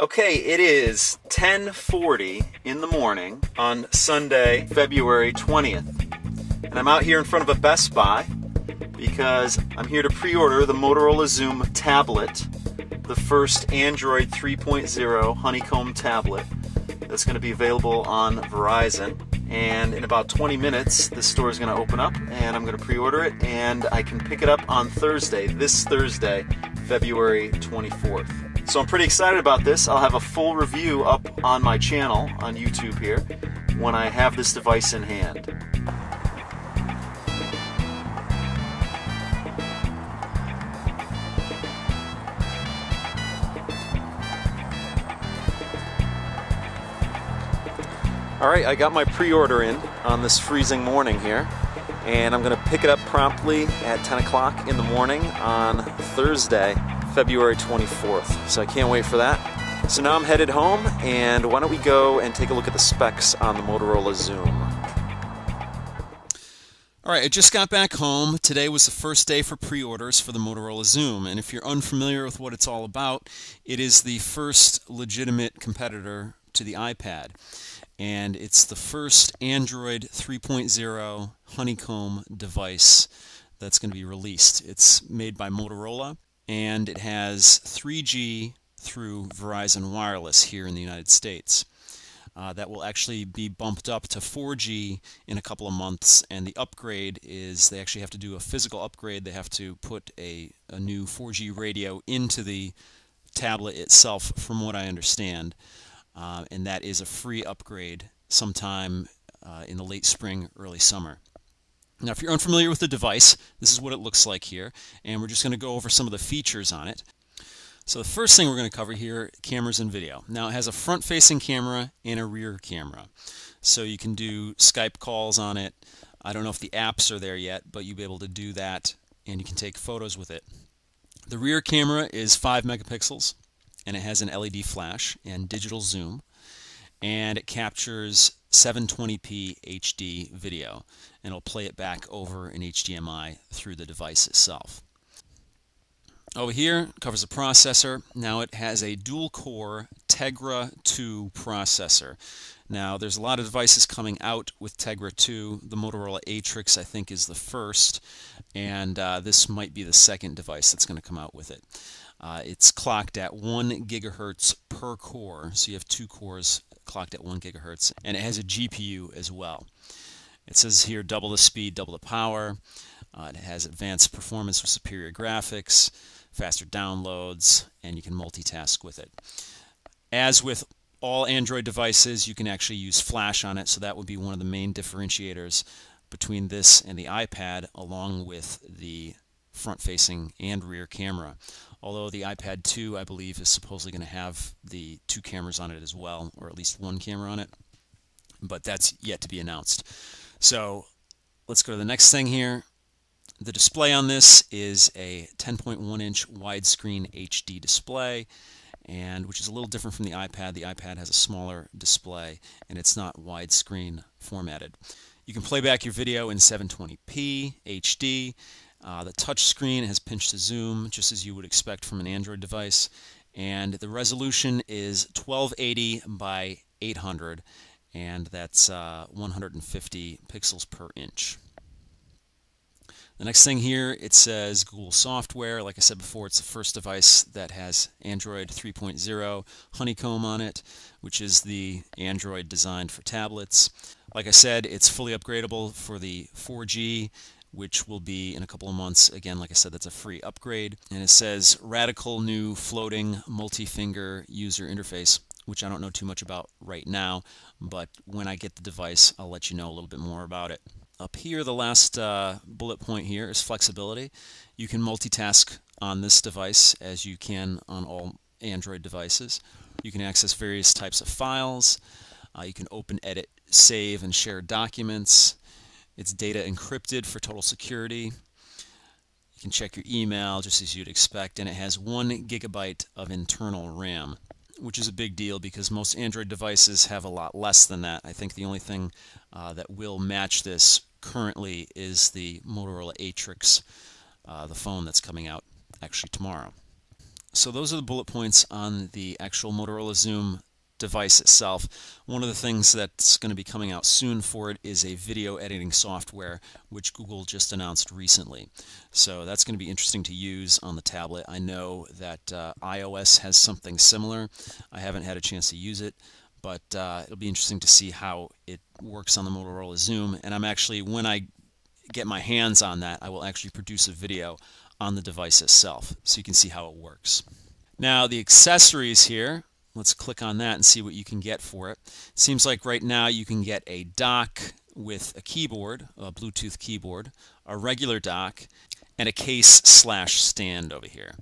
Okay, it is 10:40 in the morning on Sunday, February 20th. And I'm out here in front of a Best Buy because I'm here to pre-order the Motorola Xoom tablet, the first Android 3.0 honeycomb tablet that's going to be available on Verizon. And in about 20 minutes, this store is going to open up and I'm going to pre order it. And I can pick it up on Thursday, this Thursday, February 24th. So I'm pretty excited about this. I'll have a full review up on my channel on YouTube here when I have this device in hand. All right, I got my pre-order in on this freezing morning here, and I'm to pick it up promptly at 10 o'clock in the morning on Thursday, February 24th. So I can't wait for that. So now I'm headed home, and why don't we go and take a look at the specs on the Motorola Xoom? All right, I just got back home. Today was the first day for pre orders for the Motorola Xoom. And if you're unfamiliar with what it's all about, it is the first legitimate competitor to the iPad and it's the first Android 3.0 honeycomb device that's going to be released. It's made by Motorola and it has 3G through Verizon Wireless here in the United States. Uh, that will actually be bumped up to 4G in a couple of months, and the upgrade is they actually have to do a physical upgrade. They have to put a, a new 4G radio into the tablet itself, from what I understand uh, and that is a free upgrade sometime uh, in the late spring, early summer. Now, if you're unfamiliar with the device, this is what it looks like here, and we're just going to go over some of the features on it. So the first thing we're going to cover here, cameras and video. Now it has a front-facing camera and a rear camera. So you can do Skype calls on it. I don't know if the apps are there yet, but you'll be able to do that and you can take photos with it. The rear camera is 5 megapixels and it has an LED flash and digital zoom and it captures 720p HD video and it'll play it back over an HDMI through the device itself. Over here covers the processor. Now it has a dual core Tegra 2 processor. Now there's a lot of devices coming out with Tegra 2. The Motorola Atrix I think is the first and uh, this might be the second device that's going to come out with it. Uh, it's clocked at 1 gigahertz per core, so you have two cores clocked at 1 gigahertz, and it has a GPU as well. It says here double the speed, double the power. Uh, it has advanced performance with superior graphics, faster downloads, and you can multitask with it. As with all Android devices, you can actually use Flash on it, so that would be one of the main differentiators between this and the iPad, along with the front-facing and rear camera although the iPad 2, I believe, is supposedly going to have the two cameras on it as well, or at least one camera on it, but that's yet to be announced. So let's go to the next thing here. The display on this is a 10.1 inch widescreen HD display, and which is a little different from the iPad. The iPad has a smaller display, and it's not widescreen formatted. You can play back your video in 720p HD. Uh, the touch screen has pinch to zoom, just as you would expect from an Android device. And the resolution is 1280 by 800, and that's uh, 150 pixels per inch. The next thing here, it says Google Software. Like I said before, it's the first device that has Android 3.0 Honeycomb on it, which is the Android designed for tablets. Like I said, it's fully upgradable for the 4G which will be in a couple of months. Again, like I said, that's a free upgrade. And it says radical new floating multi-finger user interface, which I don't know too much about right now, but when I get the device, I'll let you know a little bit more about it. Up here, the last uh, bullet point here is flexibility. You can multitask on this device as you can on all Android devices. You can access various types of files. Uh, you can open, edit, save, and share documents. It's data encrypted for total security. You can check your email just as you'd expect, and it has one gigabyte of internal RAM, which is a big deal because most Android devices have a lot less than that. I think the only thing uh, that will match this currently is the Motorola Atrix, uh, the phone that's coming out actually tomorrow. So those are the bullet points on the actual Motorola Xoom device itself. One of the things that's going to be coming out soon for it is a video editing software, which Google just announced recently. So that's going to be interesting to use on the tablet. I know that uh, iOS has something similar. I haven't had a chance to use it, but uh, it'll be interesting to see how it works on the Motorola Xoom. And I'm actually, when I get my hands on that, I will actually produce a video on the device itself so you can see how it works. Now the accessories here, let's click on that and see what you can get for it. Seems like right now you can get a dock with a keyboard, a Bluetooth keyboard, a regular dock, and a case slash stand over here.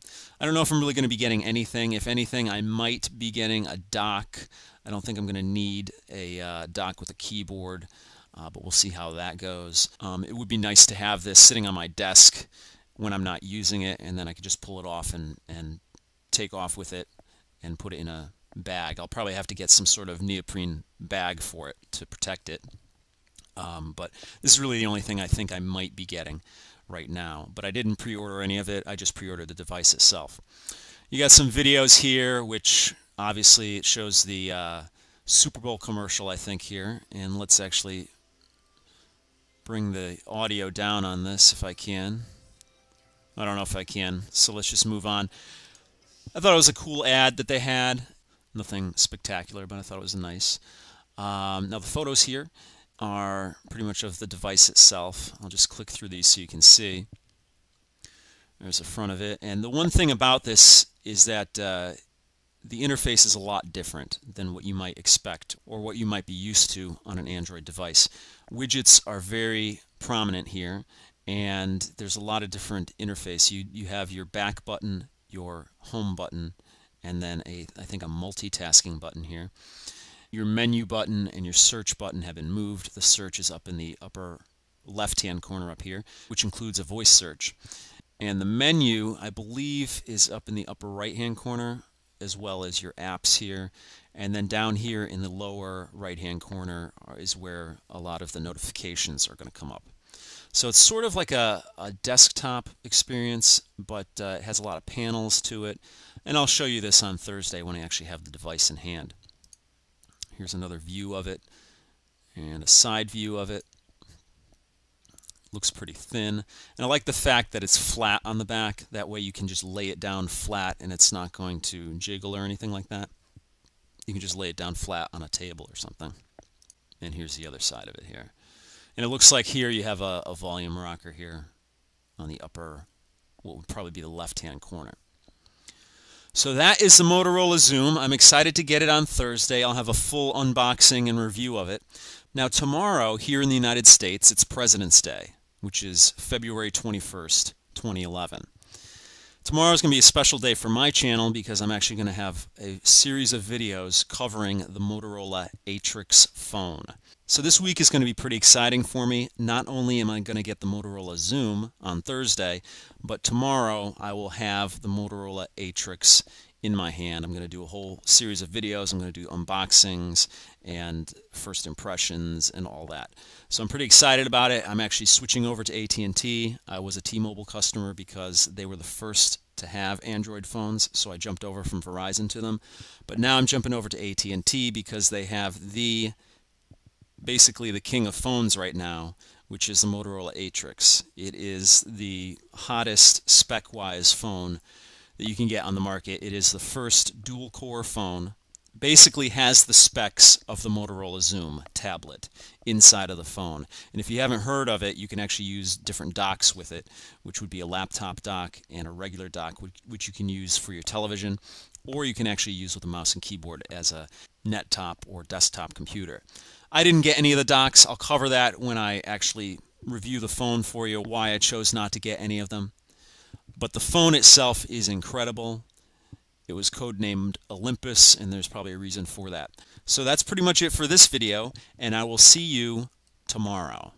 I don't know if I'm really going to be getting anything. If anything, I might be getting a dock. I don't think I'm going to need a uh, dock with a keyboard, uh, but we'll see how that goes. Um, it would be nice to have this sitting on my desk when I'm not using it, and then I could just pull it off and, and take off with it and put it in a bag. I'll probably have to get some sort of neoprene bag for it to protect it. Um, but this is really the only thing I think I might be getting right now. But I didn't pre-order any of it. I just pre-ordered the device itself. You got some videos here, which obviously it shows the uh, Super Bowl commercial, I think, here. And let's actually bring the audio down on this if I can. I don't know if I can, so let's just move on. I thought it was a cool ad that they had. Nothing spectacular, but I thought it was nice. Um, now the photos here are pretty much of the device itself. I'll just click through these so you can see. There's the front of it. And the one thing about this is that uh, the interface is a lot different than what you might expect or what you might be used to on an Android device. Widgets are very prominent here and there's a lot of different interface. You, you have your back button, your home button, and then a I think a multitasking button here. Your menu button and your search button have been moved. The search is up in the upper left-hand corner up here, which includes a voice search. And the menu, I believe, is up in the upper right-hand corner, as well as your apps here. And then down here in the lower right-hand corner is where a lot of the notifications are going to come up. So it's sort of like a, a desktop experience, but uh, it has a lot of panels to it. And I'll show you this on Thursday when I actually have the device in hand. Here's another view of it and a side view of it. Looks pretty thin. And I like the fact that it's flat on the back. That way you can just lay it down flat and it's not going to jiggle or anything like that. You can just lay it down flat on a table or something. And here's the other side of it here. And it looks like here you have a, a volume rocker here on the upper, what would probably be the left-hand corner. So that is the Motorola Xoom. I'm excited to get it on Thursday. I'll have a full unboxing and review of it. Now tomorrow, here in the United States, it's President's Day, which is February 21st, 2011. Tomorrow is going to be a special day for my channel because I'm actually going to have a series of videos covering the Motorola Atrix phone. So this week is going to be pretty exciting for me. Not only am I going to get the Motorola Xoom on Thursday, but tomorrow I will have the Motorola Atrix in my hand. I'm going to do a whole series of videos. I'm going to do unboxings and first impressions and all that. So I'm pretty excited about it. I'm actually switching over to AT&T. I was a T-Mobile customer because they were the first to have Android phones, so I jumped over from Verizon to them. But now I'm jumping over to AT&T because they have the basically the king of phones right now, which is the Motorola Atrix. It is the hottest spec-wise phone that you can get on the market. It is the first dual-core phone. Basically has the specs of the Motorola Xoom tablet inside of the phone. And if you haven't heard of it, you can actually use different docks with it, which would be a laptop dock and a regular dock, which, which you can use for your television, or you can actually use with a mouse and keyboard as a net top or desktop computer. I didn't get any of the docks. I'll cover that when I actually review the phone for you, why I chose not to get any of them. But the phone itself is incredible. It was codenamed Olympus, and there's probably a reason for that. So that's pretty much it for this video, and I will see you tomorrow.